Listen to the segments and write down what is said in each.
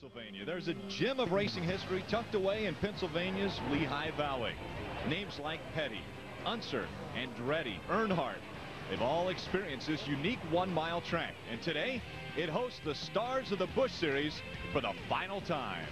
Pennsylvania. There's a gem of racing history tucked away in Pennsylvania's Lehigh Valley. Names like Petty, Unser, Andretti, Earnhardt. They've all experienced this unique one-mile track. And today, it hosts the Stars of the Busch Series for the final time.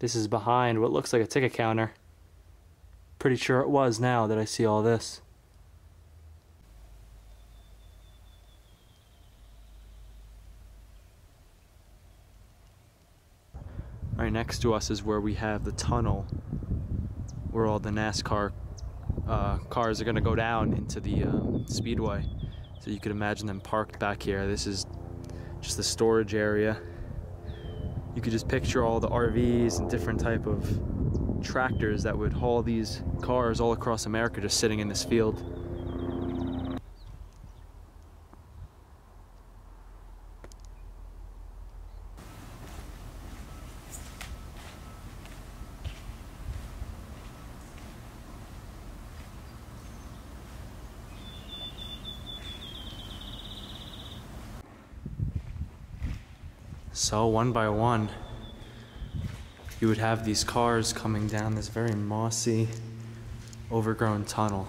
This is behind what looks like a ticket counter. Pretty sure it was now that I see all this. Right next to us is where we have the tunnel where all the NASCAR uh, cars are going to go down into the um, speedway. So you could imagine them parked back here. This is just the storage area you could just picture all the RVs and different type of tractors that would haul these cars all across America just sitting in this field. So one by one, you would have these cars coming down this very mossy, overgrown tunnel.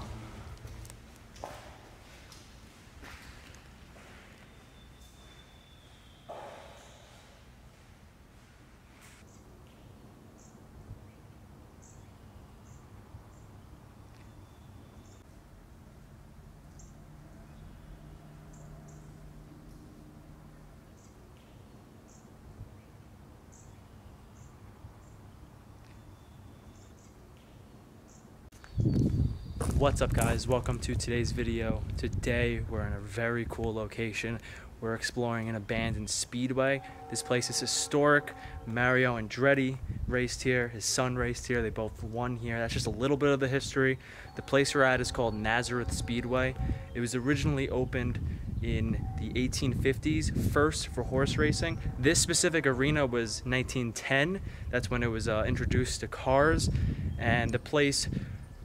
What's up guys, welcome to today's video. Today we're in a very cool location. We're exploring an abandoned speedway. This place is historic. Mario Andretti raced here, his son raced here, they both won here. That's just a little bit of the history. The place we're at is called Nazareth Speedway. It was originally opened in the 1850s, first for horse racing. This specific arena was 1910. That's when it was uh, introduced to cars. And the place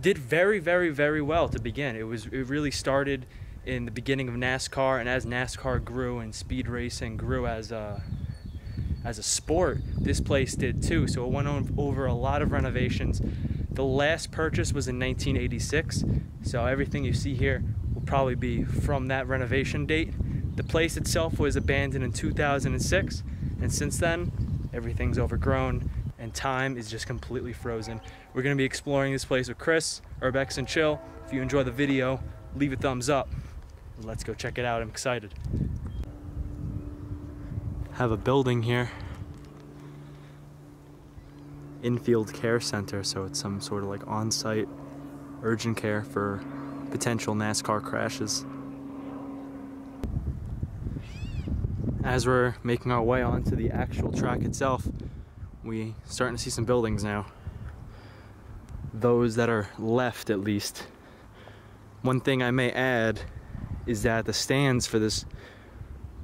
did very, very, very well to begin. It was it really started in the beginning of NASCAR, and as NASCAR grew and speed racing grew as a as a sport, this place did too. So it went on over a lot of renovations. The last purchase was in 1986, so everything you see here will probably be from that renovation date. The place itself was abandoned in 2006, and since then, everything's overgrown and time is just completely frozen. We're gonna be exploring this place with Chris, Urbex and Chill. If you enjoy the video, leave a thumbs up. Let's go check it out, I'm excited. Have a building here. Infield Care Center, so it's some sort of like on-site urgent care for potential NASCAR crashes. As we're making our way onto the actual track itself, we starting to see some buildings now. Those that are left at least. One thing I may add is that the stands for this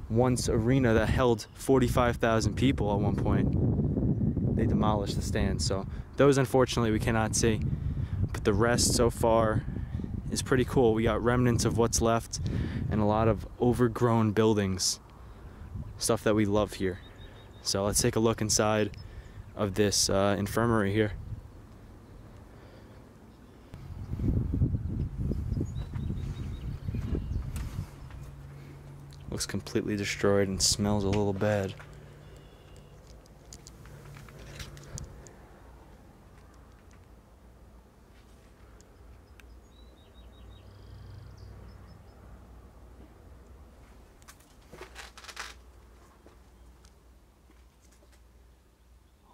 once arena that held 45,000 people at one point, they demolished the stands. So those unfortunately we cannot see. But the rest so far is pretty cool. We got remnants of what's left and a lot of overgrown buildings. Stuff that we love here. So let's take a look inside of this uh, infirmary here. Looks completely destroyed and smells a little bad.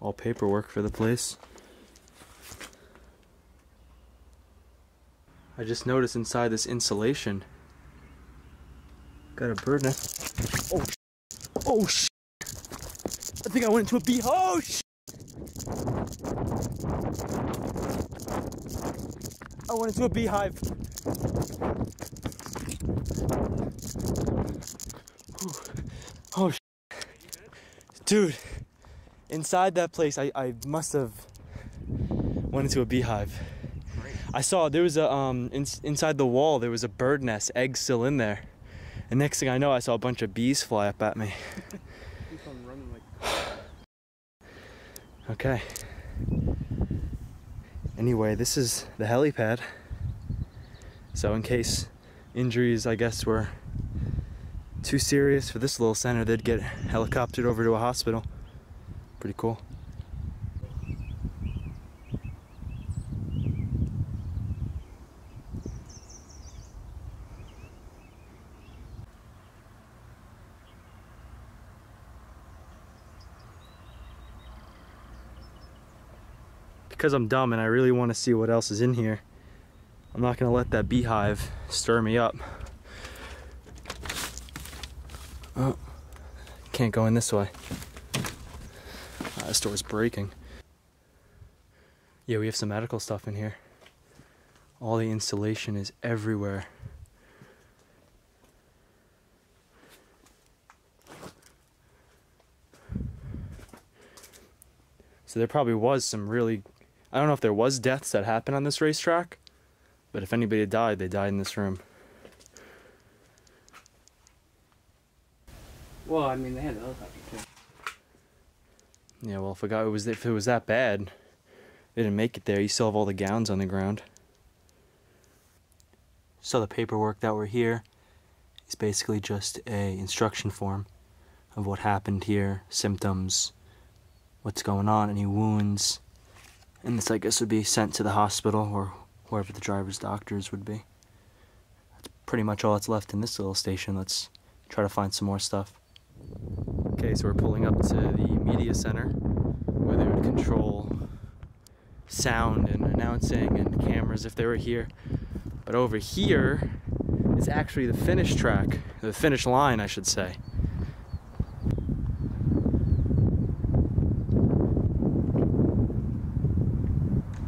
All paperwork for the place. I just noticed inside this insulation got a bird nest. Oh, oh sh! I think I went into a bee. Oh sh! I went into a beehive. Oh, sh! dude inside that place, I, I must have went into a beehive. I saw there was a um in, inside the wall there was a bird nest, eggs still in there. And next thing I know, I saw a bunch of bees fly up at me. okay. Anyway, this is the helipad. So in case injuries, I guess, were too serious for this little center, they'd get helicoptered over to a hospital. Pretty cool. Because I'm dumb and I really want to see what else is in here, I'm not going to let that beehive stir me up. Oh, can't go in this way. That is breaking. Yeah, we have some medical stuff in here. All the insulation is everywhere. So there probably was some really, I don't know if there was deaths that happened on this racetrack, but if anybody died, they died in this room. Well, I mean, they had other too. Yeah, well, if a guy was if it was that bad, they didn't make it there. You still have all the gowns on the ground. So the paperwork that we're here is basically just a instruction form of what happened here, symptoms, what's going on, any wounds, and this I guess would be sent to the hospital or wherever the driver's doctors would be. That's pretty much all that's left in this little station. Let's try to find some more stuff. Okay, so we're pulling up to the media center where they would control sound and announcing and cameras if they were here. But over here is actually the finish track, the finish line, I should say.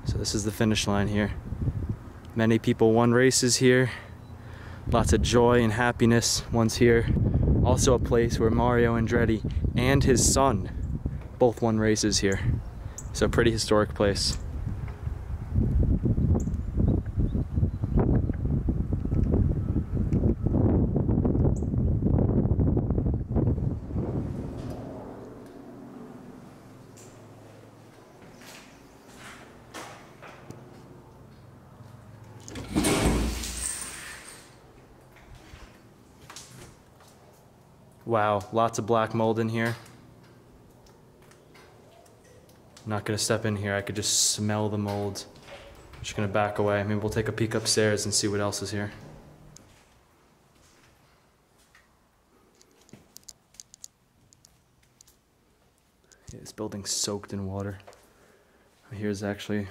So this is the finish line here. Many people won races here. Lots of joy and happiness once here. Also a place where Mario Andretti and his son both won races here. So pretty historic place. Wow, lots of black mold in here. I'm not gonna step in here. I could just smell the mold. I'm just gonna back away. Maybe we'll take a peek upstairs and see what else is here. Yeah, this building's soaked in water. Here's actually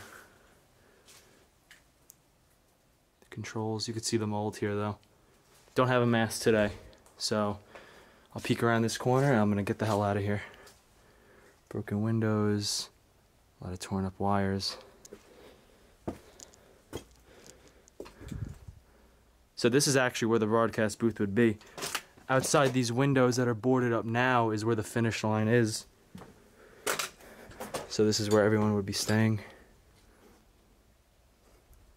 the controls. You can see the mold here though. Don't have a mask today, so I'll peek around this corner and I'm gonna get the hell out of here. Broken windows, a lot of torn up wires. So this is actually where the broadcast booth would be. Outside these windows that are boarded up now is where the finish line is. So this is where everyone would be staying.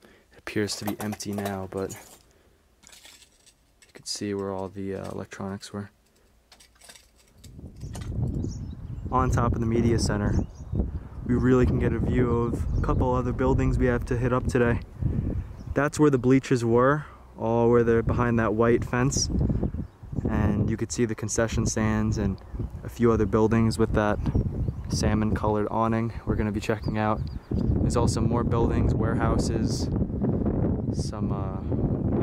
It appears to be empty now, but you could see where all the uh, electronics were. On top of the media center, we really can get a view of a couple other buildings we have to hit up today. That's where the bleachers were, all where they're behind that white fence. And you could see the concession stands and a few other buildings with that salmon colored awning we're going to be checking out. There's also more buildings, warehouses, some uh,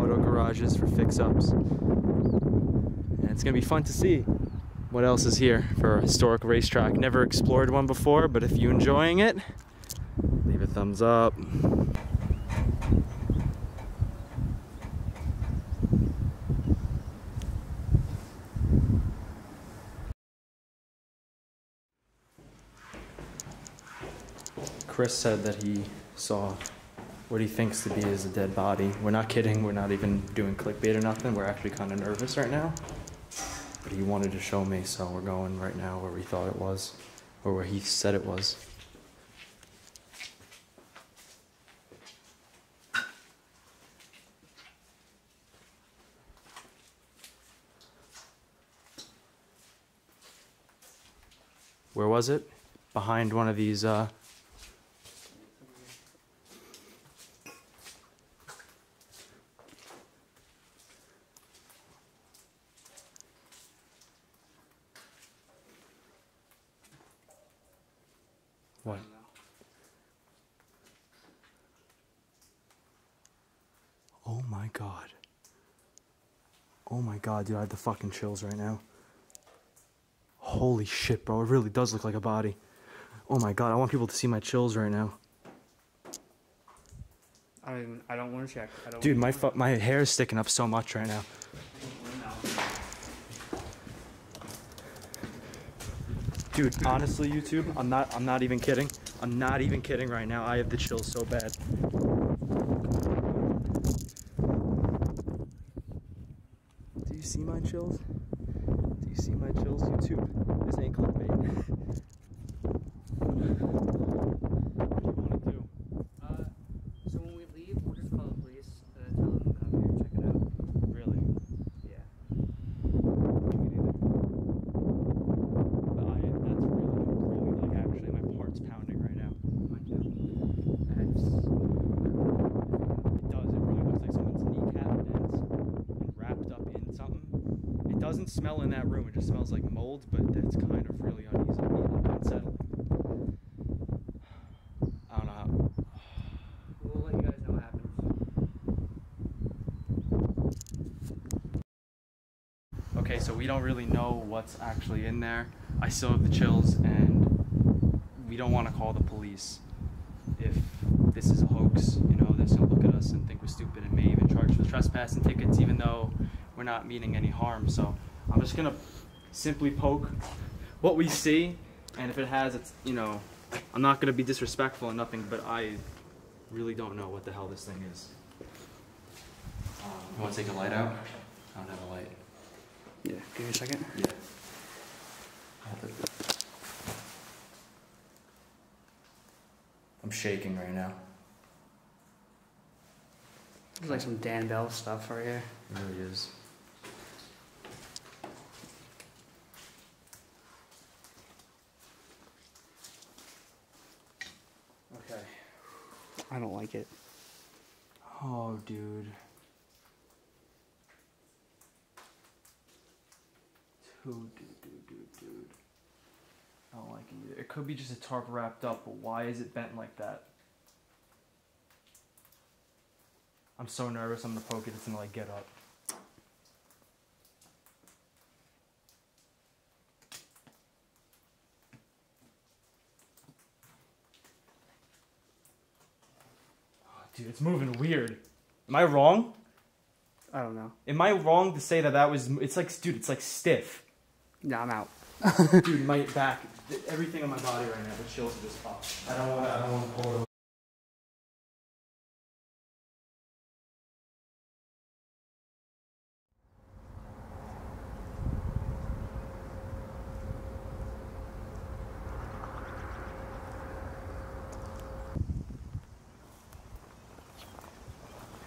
auto garages for fix-ups. And it's going to be fun to see what else is here for a historic racetrack. Never explored one before, but if you're enjoying it, leave a thumbs up. Chris said that he saw what he thinks to be is a dead body. We're not kidding. We're not even doing clickbait or nothing. We're actually kind of nervous right now. But he wanted to show me, so we're going right now where we thought it was, or where he said it was. Where was it? Behind one of these uh, What? Oh my god. Oh my god, dude, I have the fucking chills right now. Holy shit, bro. It really does look like a body. Oh my god, I want people to see my chills right now. I don't. I don't want to check. I don't Dude, my fu- my hair is sticking up so much right now. Dude, honestly, YouTube, I'm not I'm not even kidding. I'm not even kidding right now. I have the chills so bad. Do you see my chills? Do you see my chills, YouTube? This ain't clickbait. what do you want to do? Uh, so when we leave, we'll just call the police and tell them to come here and check it out. Really? Yeah. But I, that's really, really, like, actually, my heart's pounding right now. Mine too. That's. It does. It really looks like someone's kneecapped and, and wrapped up in something. It doesn't smell in that room. It just smells like mold, but that's kind of really uneasy, unsettling. I don't know how. We'll let you guys know what happens. Okay, so we don't really know what's actually in there. I still have the chills, and we don't want to call the police if this is a hoax. You know, they're gonna look at us and think we're stupid and may even charge for trespass and tickets, even though we're not meaning any harm. So I'm just gonna simply poke what we see, and if it has, it's you know, I'm not gonna be disrespectful or nothing, but I really don't know what the hell this thing is. Um, you want to take a light out? I don't have a light. Yeah. Give me a second. Yeah. I'm shaking right now. There's like some Dan Bell stuff right here. It really is. Okay. I don't like it. Oh, dude. Dude, dude, dude, dude. I don't like it either. It could be just a tarp wrapped up, but why is it bent like that? I'm so nervous. I'm gonna poke it. It's gonna like get up. Dude, it's moving weird. Am I wrong? I don't know. Am I wrong to say that that was? It's like, dude, it's like stiff. Yeah, I'm out. dude, my back, everything on my body right now, the chills just pop. I don't want. to. I don't want to pull it.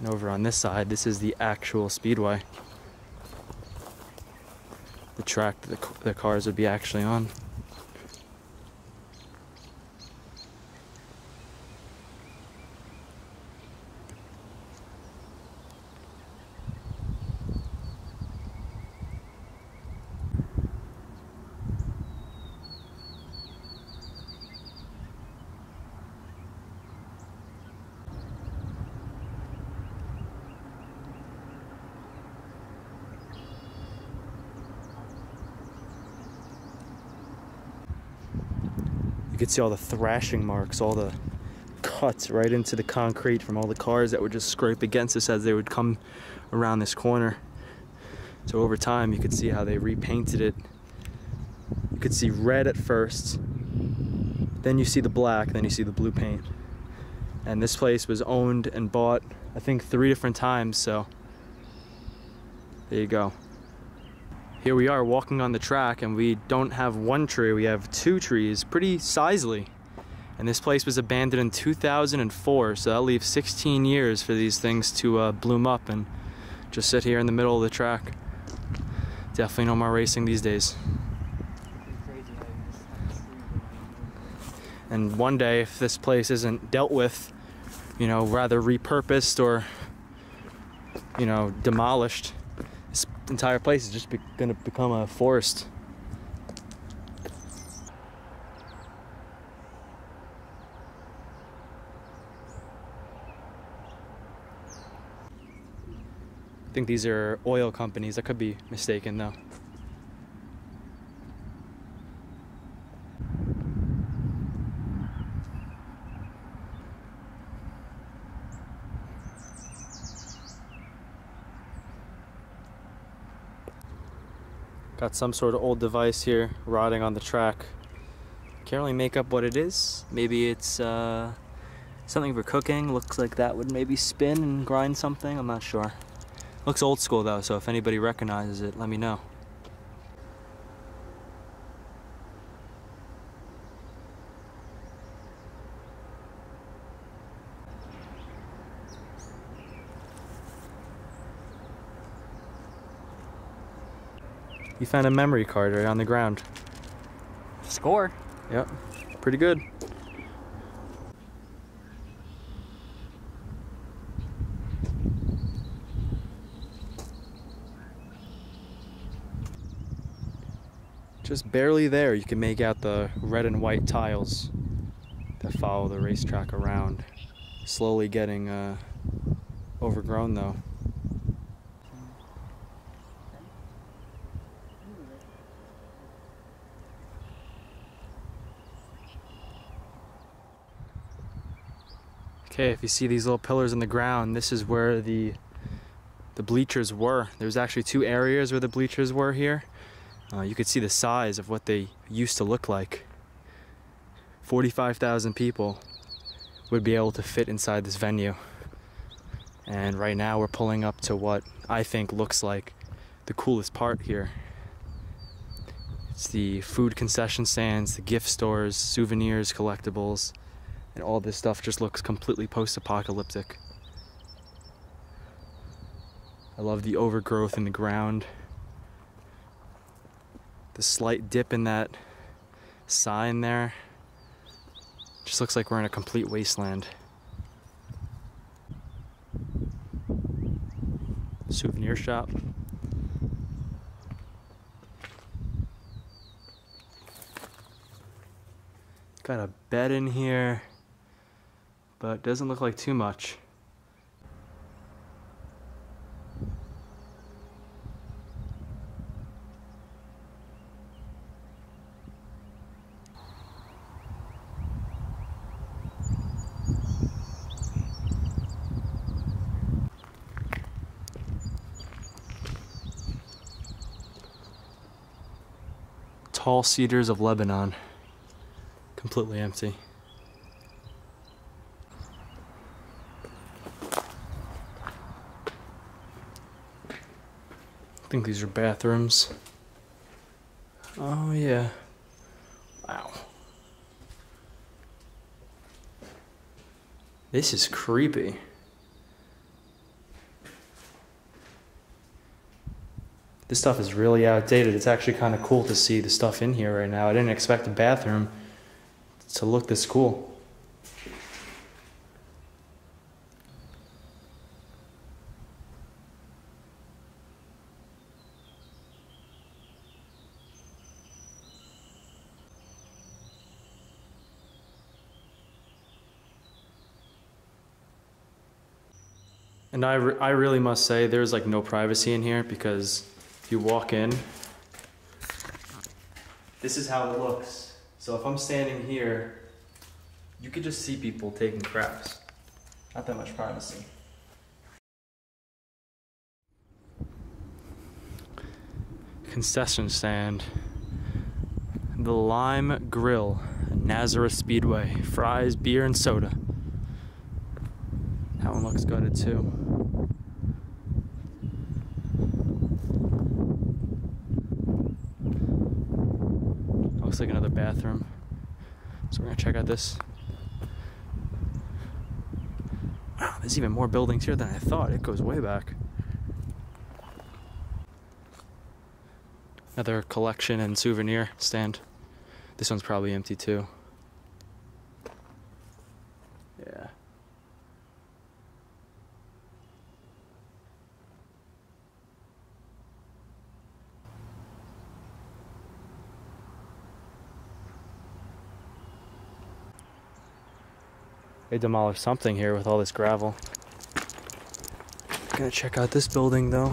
And over on this side, this is the actual speedway. The track that the, the cars would be actually on. You could see all the thrashing marks, all the cuts right into the concrete from all the cars that would just scrape against us as they would come around this corner. So over time, you could see how they repainted it. You could see red at first, then you see the black, then you see the blue paint. And this place was owned and bought, I think, three different times. So there you go here we are walking on the track and we don't have one tree we have two trees pretty sizely. And this place was abandoned in 2004 so that leaves 16 years for these things to uh, bloom up and just sit here in the middle of the track. Definitely no more racing these days. And one day if this place isn't dealt with you know rather repurposed or you know demolished entire place is just be- gonna become a forest. I think these are oil companies. I could be mistaken though. Got some sort of old device here rotting on the track. Can't really make up what it is. Maybe it's uh, something for cooking. Looks like that would maybe spin and grind something. I'm not sure. Looks old school though, so if anybody recognizes it, let me know. You found a memory card right on the ground. Score. Yep, pretty good. Just barely there, you can make out the red and white tiles that follow the racetrack around. Slowly getting uh, overgrown though. Okay, if you see these little pillars in the ground, this is where the the bleachers were. There's actually two areas where the bleachers were here. Uh, you could see the size of what they used to look like. 45,000 people would be able to fit inside this venue. And right now we're pulling up to what I think looks like the coolest part here. It's the food concession stands, the gift stores, souvenirs, collectibles, and all this stuff just looks completely post-apocalyptic. I love the overgrowth in the ground. The slight dip in that sign there. Just looks like we're in a complete wasteland. Souvenir shop. Got a bed in here but it doesn't look like too much. Tall cedars of Lebanon. Completely empty. Think these are bathrooms. Oh, yeah. Wow. This is creepy. This stuff is really outdated. It's actually kind of cool to see the stuff in here right now. I didn't expect a bathroom to look this cool. And I, re- I really must say, there's like no privacy in here because if you walk in, this is how it looks. So if I'm standing here, you could just see people taking craps. Not that much privacy. Concession stand. The Lime Grill, Nazareth Speedway, fries, beer, and soda. That one looks gutted too. Looks like another bathroom. So we're gonna check out this. Wow, there's even more buildings here than I thought. It goes way back. Another collection and souvenir stand. This one's probably empty too. They demolished something here with all this gravel. Gonna check out this building though.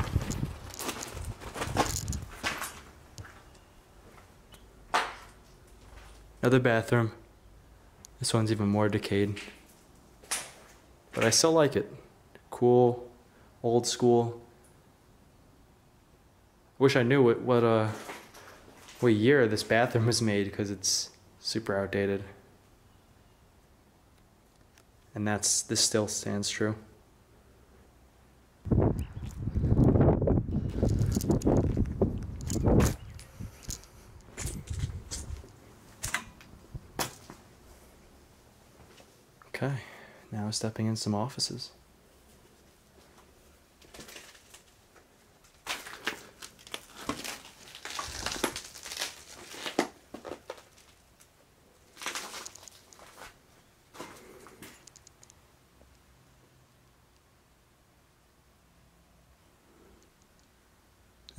Another bathroom. This one's even more decayed. But I still like it. Cool, old school. Wish I knew what what uh what year this bathroom was made because it's super outdated. And that's this still stands true. Okay, now stepping in some offices.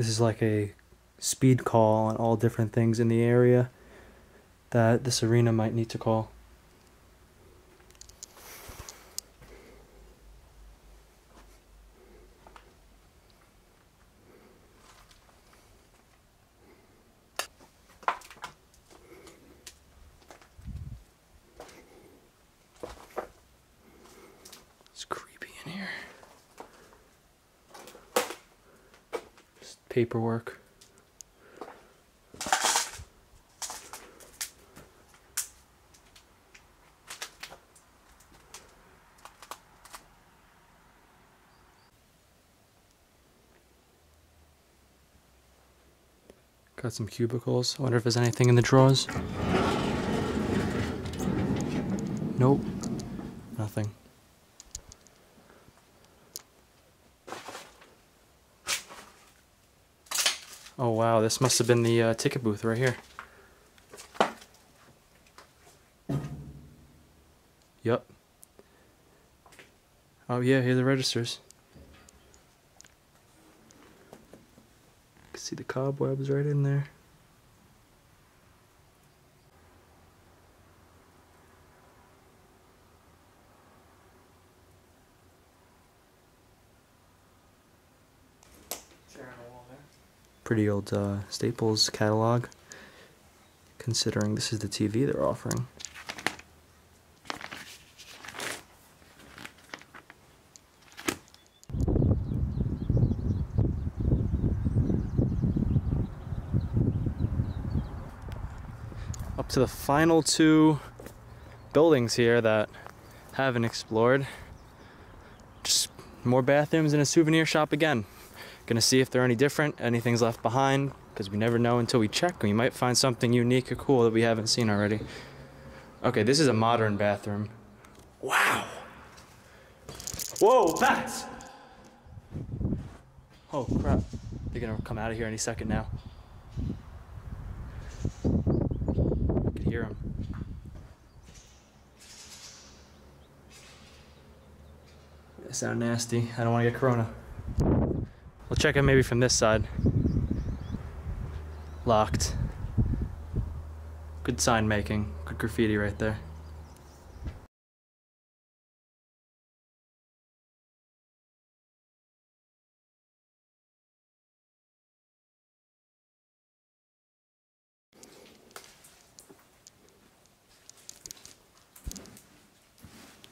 This is like a speed call on all different things in the area that this arena might need to call. It's creepy in here. Just paperwork. Got some cubicles. I wonder if there's anything in the drawers. Nope. Nothing. Oh wow, this must have been the uh, ticket booth right here. Yup. Oh yeah, here are the registers. You can see the cobwebs right in there. Pretty old uh, Staples catalog. Considering this is the TV they're offering. Up to the final two buildings here that haven't explored. Just more bathrooms and a souvenir shop again. Gonna see if they're any different, anything's left behind, because we never know until we check. We might find something unique or cool that we haven't seen already. Okay, this is a modern bathroom. Wow! Whoa, bats! Oh crap. They're gonna come out of here any second now. I can hear them. They sound nasty. I don't want to get corona. We'll check it maybe from this side. Locked. Good sign making. Good graffiti right there.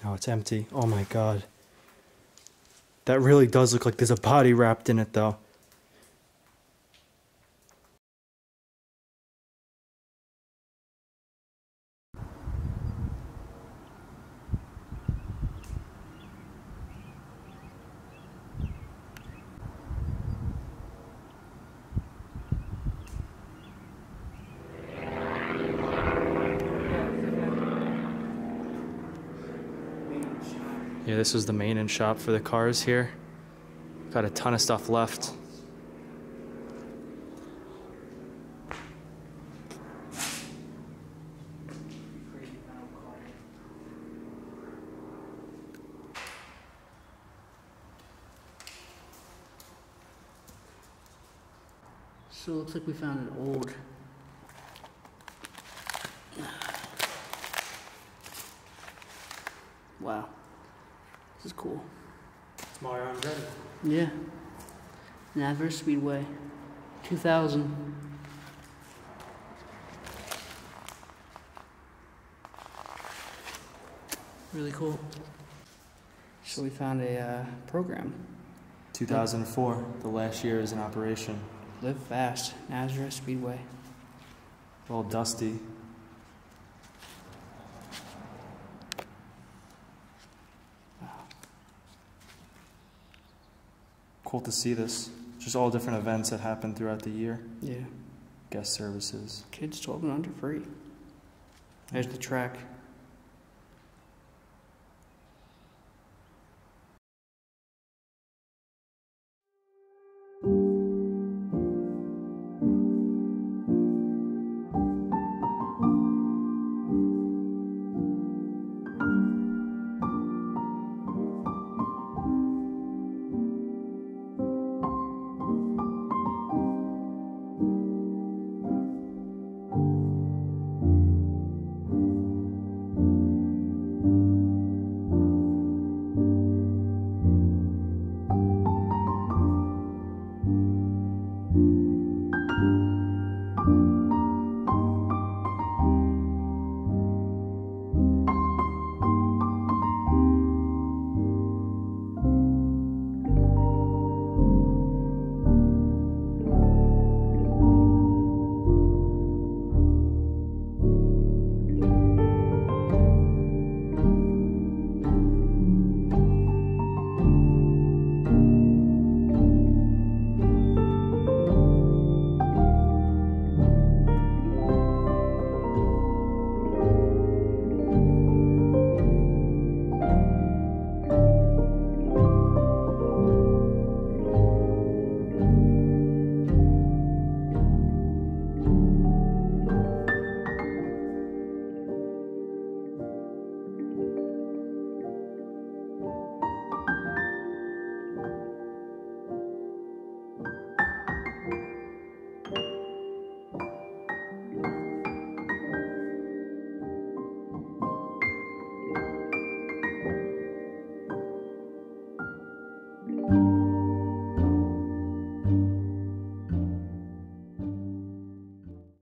No, it's empty. Oh my god. That really does look like there's a body wrapped in it, though. Yeah, this was the maintenance shop for the cars here. Got a ton of stuff left. So it looks like we found an old. Wow. This is cool. It's Mario Andretti. Yeah. Nazareth Speedway. 2000. Really cool. So we found a uh, program. 2004, the last year is in operation. Live fast. Nazareth Speedway. All dusty. Cool to see this. Just all different events that happen throughout the year. Yeah. Guest services. Kids 12 and under free. There's the track.